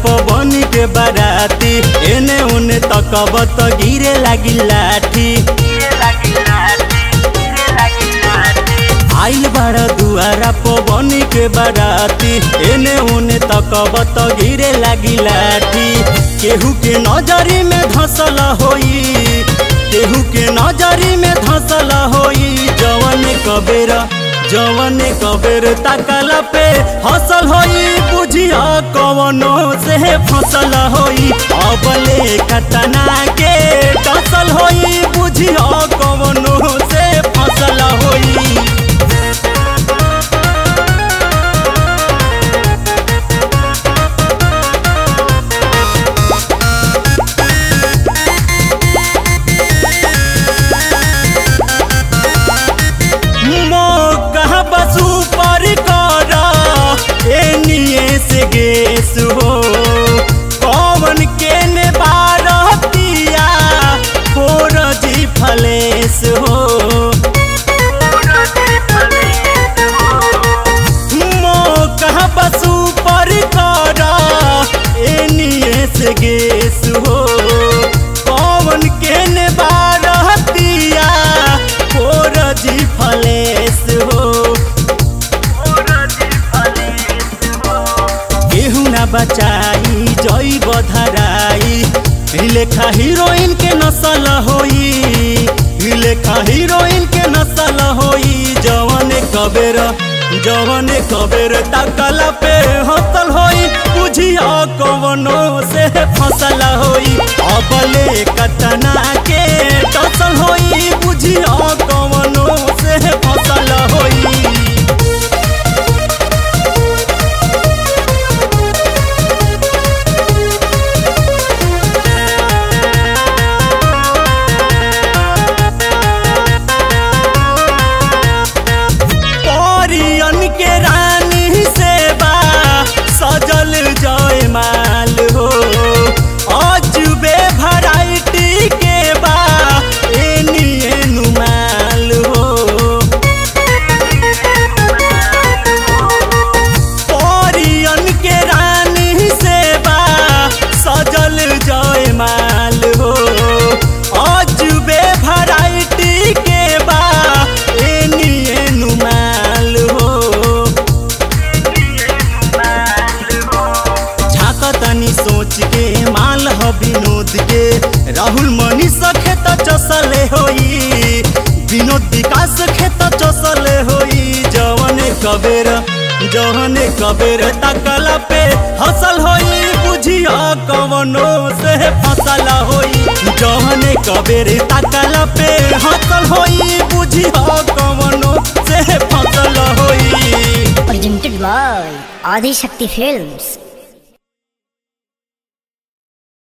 पवनी के बाराती, एने उने तक तो बत गिरे लगी लाठी। आइल बाड़ दुआरा पवन के बाराती, एने उने तक तो बत गिरे लगी लाठी। केहू के नजरी में धसल होई, केहू के नजरी में धसल होई, जवन कबेरा जवन कबेर तकला पे हसल होई, बुझिया कवनो से फ़सल होई। अबले कतना के टसल होई, बुझिया कवनो esqueço बचाई जैब धराई। लेखा हीरोइन के नसल होई, लेखा हीरोइन के नसल होई। जवन कबेर जवन कबेर तकल पे हसल होई। बुझिया कवनो से फ़सल होई। अबले कतना विनोद के राहुल मनीष खेत चसले होई। विनोद विकास खेत चसले होई। जवन कबेर जवन कबेर तकला पे हसल होई। बुझिया कवनो से फ़सल होई। जवन कबेर तकला पे हसल होई। बुझिया कवनो से फ़सल होई। Presented by Adi Shakti Films.